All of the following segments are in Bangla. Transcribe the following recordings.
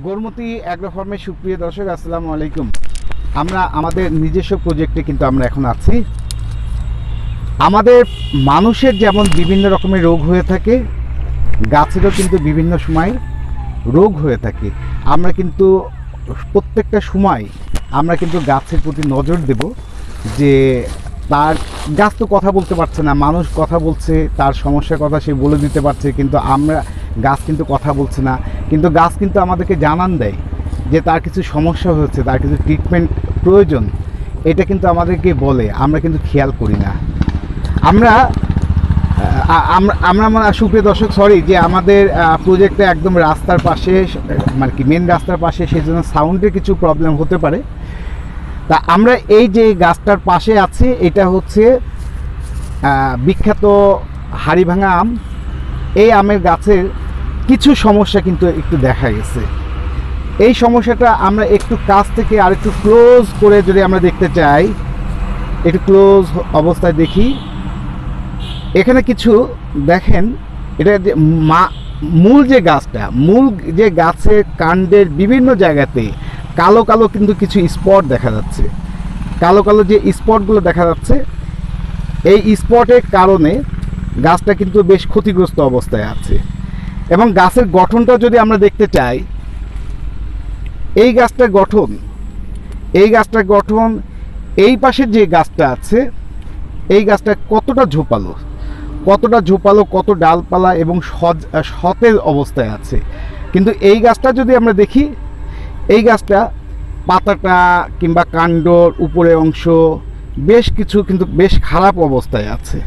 গোরমতি অ্যাগ্রো ফার্মের সুপ্রিয় দর্শক, আসসালামু আলাইকুম। আমরা আমাদের নিজস্ব প্রজেক্টে কিন্তু আমরা এখন আছি। আমাদের মানুষের যেমন বিভিন্ন রকমের রোগ হয়ে থাকে, গাছেরও কিন্তু বিভিন্ন সময় রোগ হয়ে থাকে। আমরা কিন্তু প্রত্যেকটা সময় আমরা কিন্তু গাছের প্রতি নজর দেব যে তার, গাছ তো কথা বলতে পারছে না, মানুষ কথা বলছে, তার সমস্যার কথা সে বলে দিতে পারছে, কিন্তু আমরা, গাছ কিন্তু কথা বলছে না। কিন্তু গাছ কিন্তু আমাদেরকে জানান দেয় যে তার কিছু সমস্যা হচ্ছে, তার কিছু ট্রিটমেন্ট প্রয়োজন। এটা কিন্তু আমাদেরকে বলে, আমরা কিন্তু খেয়াল করি না। আমরা আমরা আমরা সুপ্রিয় দর্শক সরি যে আমাদের প্রজেক্টে একদম রাস্তার পাশে মানে কি মেন রাস্তার পাশে সেই জন্য সাউন্ডের কিছু প্রবলেম হতে পারে। তা আমরা এই যে গাছটার পাশে আছি, এটা হচ্ছে বিখ্যাত হাড়িভাঙা আম। এই আমের গাছের কিছু সমস্যা কিন্তু একটু দেখা গেছে। এই সমস্যাটা আমরা একটু কাছ থেকে আর একটু ক্লোজ করে যদি আমরা দেখতে চাই, একটু ক্লোজ অবস্থায় দেখি। এখানে কিছু দেখেন, এটা যে মা, মূল যে গাছটা, মূল যে গাছের কাণ্ডের বিভিন্ন জায়গাতে কালো কালো কিন্তু কিছু স্পট দেখা যাচ্ছে। কালো কালো যে স্পটগুলো দেখা যাচ্ছে, এই স্পটের কারণে গাছটা কিন্তু বেশ ক্ষতিগ্রস্ত অবস্থায় আছে। এবং গাছের গঠনটা যদি আমরা দেখতে চাই, এই গাছটার গঠন, এই গাছটার গঠন, এই পাশের যে গাছটা আছে, এই গাছটা কতটা ঝোপালো কতটা ঝোপালো, কত ডালপালা এবং সতেজ অবস্থায় আছে। কিন্তু এই গাছটা যদি আমরা দেখি, এই গাছটা পাতাটা কিংবা কাণ্ডর উপরের অংশ, বেশ কিছু কিন্তু বেশ খারাপ অবস্থায় আছে।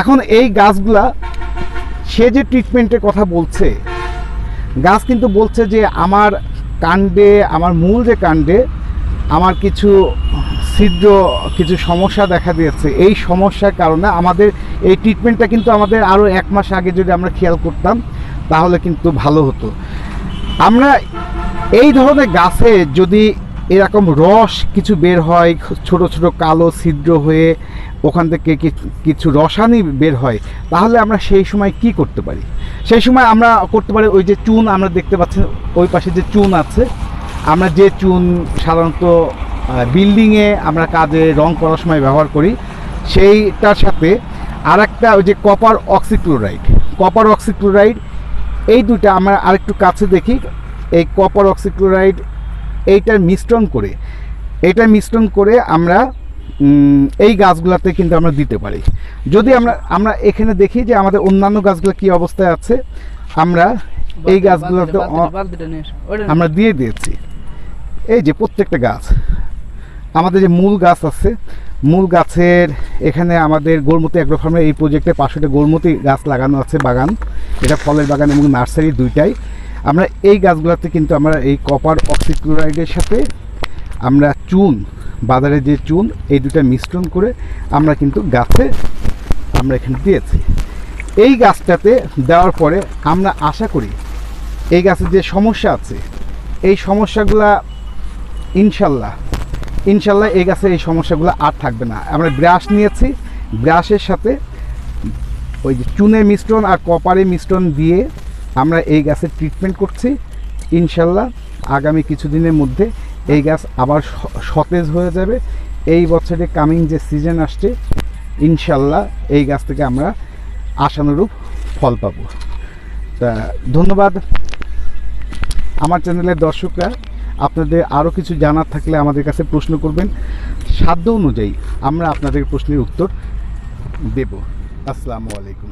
এখন এই গাছগুলা সে যে ট্রিটমেন্টের কথা বলছে, গাছ কিন্তু বলছে যে আমার কাণ্ডে, আমার মূল যে কাণ্ডে আমার কিছু ছিদ্র, কিছু সমস্যা দেখা দিয়েছে। এই সমস্যার কারণে আমাদের, এই ট্রিটমেন্টটা কিন্তু আমাদের আরও এক মাস আগে যদি আমরা খেয়াল করতাম, তাহলে কিন্তু ভালো হতো। আমরা এই ধরনের গাছে যদি এরকম রস কিছু বের হয়, ছোট ছোট কালো ছিদ্র হয়ে ওখান থেকে কিছু রসানি বের হয়, তাহলে আমরা সেই সময় কি করতে পারি? সেই সময় আমরা করতে পারি ওই যে চুন আমরা দেখতে পাচ্ছি, ওই পাশে যে চুন আছে, আমরা যে চুন সাধারণত বিল্ডিংয়ে আমরা কাজে রং করার সময় ব্যবহার করি, সেইটার সাথে আর একটা ওই যে কপার অক্সিক্লোরাইড কপার অক্সিক্লোরাইড এই দুটা আমরা আরেকটু কাছে দেখি, এই কপার অক্সিক্লোরাইড এইটার মিশ্রণ করে এটা মিশ্রণ করে আমরা এই গাছগুলোতে কিন্তু আমরা দিতে পারি। যদি আমরা আমরা এখানে দেখি যে আমাদের অন্যান্য গাছগুলো কি অবস্থায় আছে আমরা এই গাছগুলোতে আমরা দিয়ে দিয়েছি। এই যে প্রত্যেকটা গাছ আমাদের যে মূল গাছ আছে মূল গাছের এখানে আমাদের গোলমতি ফার্মের এই প্রজেক্টে পাঁচশোটা গোলমতি গাছ লাগানো আছে বাগান। এটা ফলের বাগান এবং নার্সারি দুইটাই। আমরা এই গাছগুলোতে কিন্তু আমরা এই কপার অক্সিক্লোরাইডের সাথে আমরা চুন, বাজারে যে চুন, এই দুটা মিশ্রণ করে আমরা কিন্তু গাছে আমরা এখানে দিয়েছি। এই গাছটাতে দেওয়ার পরে আমরা আশা করি এই গাছের যে সমস্যা আছে, এই সমস্যাগুলা ইনশাল্লাহ ইনশাল্লাহ এই গাছের এই সমস্যাগুলো আর থাকবে না। আমরা ব্রাশ নিয়েছি, ব্রাশের সাথে ওই যে চুনের মিশ্রণ আর কপারের মিশ্রণ দিয়ে আমরা এই গাছের ট্রিটমেন্ট করছি। ইনশাল্লাহ আগামী কিছুদিনের মধ্যে এই গাছ আবার সতেজ হয়ে যাবে। এই বছরে কামিং যে সিজন আসছে, ইনশাল্লাহ এই গাছ থেকে আমরা আশানুরূপ ফল পাবো। তা ধন্যবাদ আমার চ্যানেলের দর্শকরা। আপনাদের আরও কিছু জানার থাকলে আমাদের কাছে প্রশ্ন করবেন। সাধ্য অনুযায়ী আমরা আপনাদের প্রশ্নের উত্তর দেব। আসসালামু আলাইকুম।